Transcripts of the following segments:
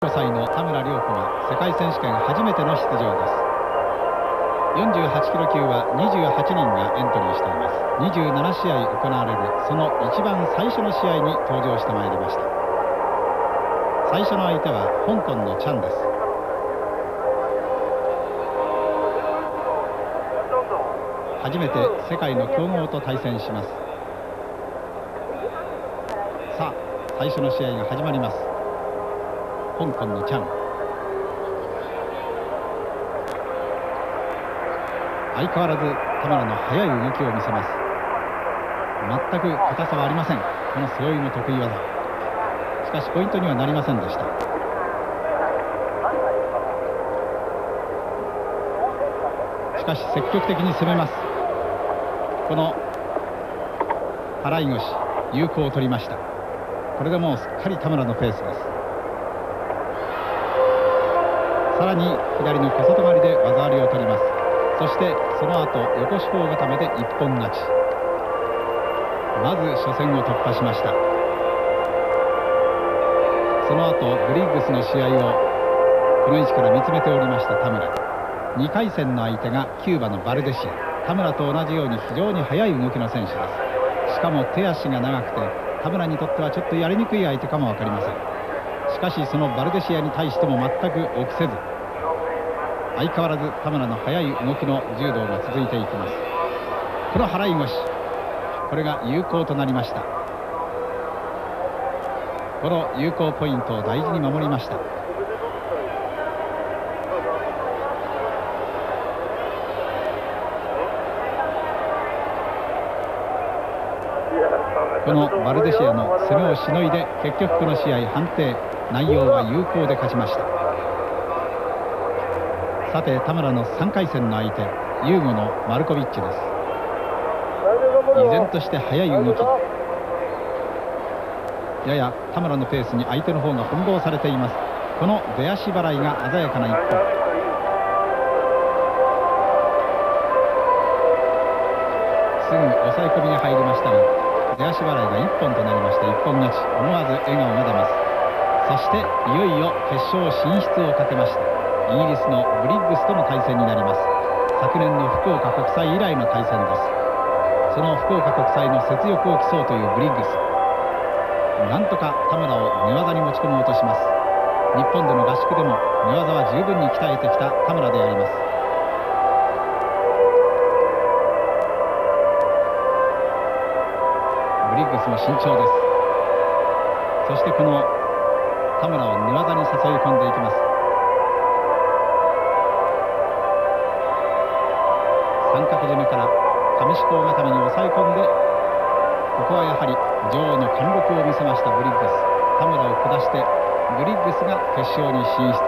5歳の田村良子が世界選手権初めての出場です。48キロ級は28人がエントリーしています。27試合行われるその一番最初の試合に登場してまいりました。最初の相手は香港のチャンです。初めて世界の強豪と対戦します。さあ最初の試合が始まります。香港のチャン。相変わらず田村の速い動きを見せます。全く硬さはありません。この背負いの得意技。しかしポイントにはなりませんでした。しかし積極的に攻めます。この払い腰有効を取りました。これでもうすっかり田村のペースです。さらに左の小外刈りで技ありを取ります。そしてその後横四方固めで一本勝ち。まず初戦を突破しました。その後ブリッグスの試合をこの位置から見つめておりました田村。2回戦の相手がキューバのバルデシア。田村と同じように非常に速い動きの選手です。しかも手足が長くて田村にとってはちょっとやりにくい相手かも分かりません。かしそのバルデシアに対しても全く臆せず相変わらず田村の速い動きの柔道が続いていきます。この払い腰これが有効となりました。この有効ポイントを大事に守りました。このバルデシアの攻めをしのいで結局この試合判定。内容は有効で勝ちました。さて田村の3回戦の相手ユーゴのマルコビッチです。依然として速い動き。やや田村のペースに相手の方が翻弄されています。この出足払いが鮮やかな一本。すぐ抑え込みが入りましたが出足払いが1本となりまして一本勝ち。思わず笑顔が出ます。そしていよいよ決勝進出をかけましたイギリスのブリッグスとの対戦になります。昨年の福岡国際以来の対戦です。その福岡国際の雪辱を競うというブリッグス。なんとか田村を寝技に持ち込もうとします。日本での合宿でも寝技は十分に鍛えてきた田村であります。ブリッグスも慎重です。そしてこの田村を寝技に誘い込んでいきます。三角攻めから上四方固めに抑え込んでここはやはり女王の貫禄を見せましたブリッグス。田村を下してブリッグスが決勝に進出。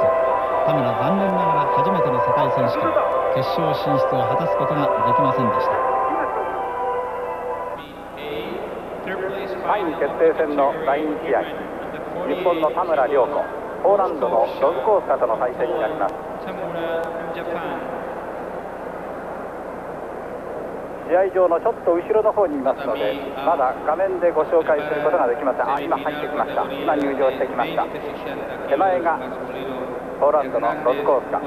田村残念ながら初めての世界選手権決勝進出を果たすことができませんでした。3位決定戦の第2試合日本の田村良子ポーランドのロズコースカとの対戦になります。試合場のちょっと後ろの方にいますのでまだ画面でご紹介することができません。あ今入ってきました。今入場してきました。手前がポーランドのロズコースカ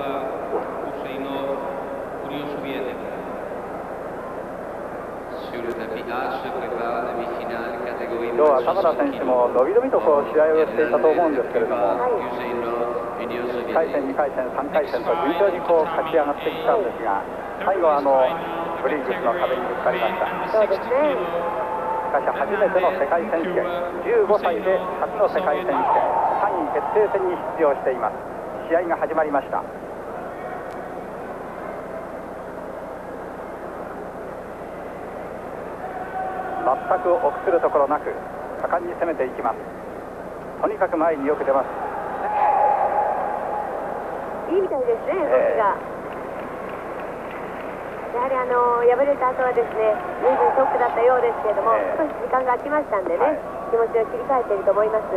今日は田村選手ものびのびとこう試合をしていたと思うんですけれども1回戦2回戦3回戦と順調にこう勝ち上がってきたんですが最後はあのブリッグスの壁にぶつかりました。そうですねしかし初めての世界選手権15歳で初の世界選手権3位決定戦に出場しています。試合が始まりました。全く臆するところなく果敢に攻めていきます。とにかく前によく出ます。いいみたいですね動きが、やはりあの敗れた後はですね随分ショックだったようですけれども、ええ。少し時間が空きましたんでね、はい。気持ちを切り替えていると思います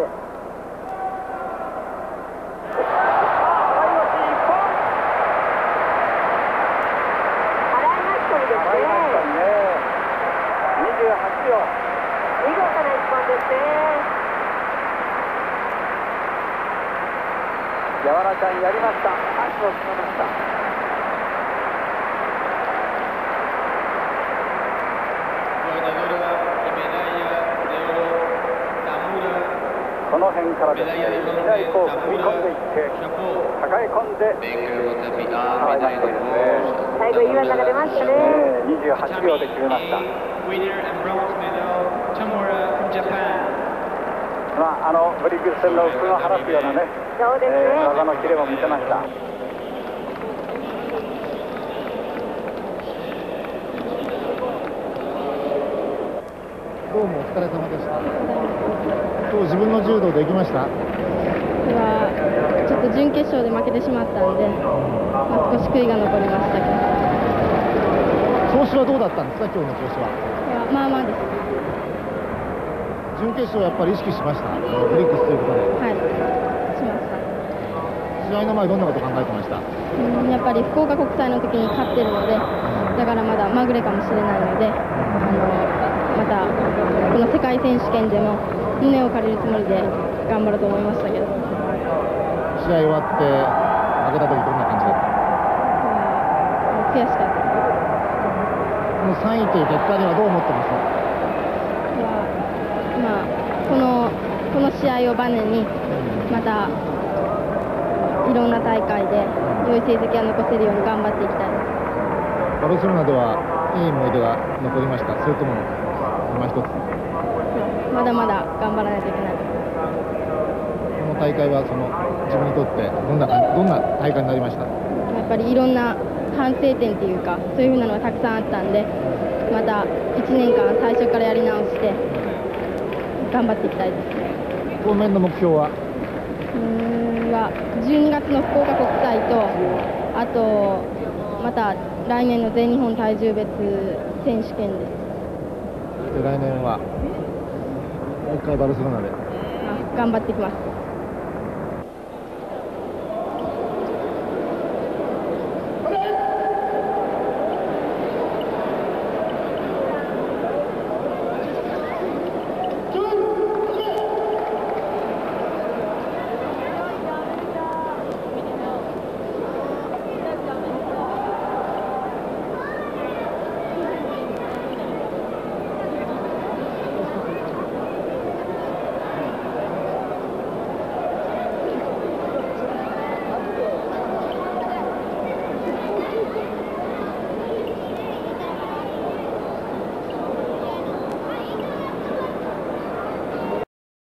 払い巻き込みですね払いましたね28秒見事な一本ですねやわらちゃんやりました。足を決めました。この辺からですね de こう踏み込んでいって.抱え込んでしたですね最後いい技が出ましたね。えー28秒で決めましたああのブリッグス戦の鬱憤を晴らすようなねそうですね、えー技のキレも見せましたどうもお疲れ様でした。今日自分の柔道できました？はちょっと準決勝で負けてしまったんで、まあ、少し悔いが残りましたけど、調子はどうだったんですか？今日の調子は。いやまあまあです、準決勝やっぱり意識しました？ブリックスということで。はい、しました。試合の前どんなこと考えてました？うんやっぱり福岡国際の時に勝ってるので、だからまだまぐれかもしれないので、あのまたこの世界選手権でも胸を借りるつもりで頑張ろうと思いましたけど、試合終わって負けた時どんな感じだった？まあ悔しかった。この3位という結果にはどう思ってます？はまあ、このこの試合をバネにまたいろんな大会で良い成績が残せるように頑張っていきたいです。バルセロナではいい思い出が残りました。それとも今一つ。こまだまだ頑張らないといけないです。の大会はその自分にとってどんな感どんな大会になりました？やっぱりいろんな反省点っていうかそういうふうなのがたくさんあったんでまた1年間最初からやり直して頑張っていきたいです。当面の目標は？うーんは12月の福岡国際とあとまた来年の全日本体重別選手権です。そして来年はもう一回バルセロナで。あ頑張ってきます。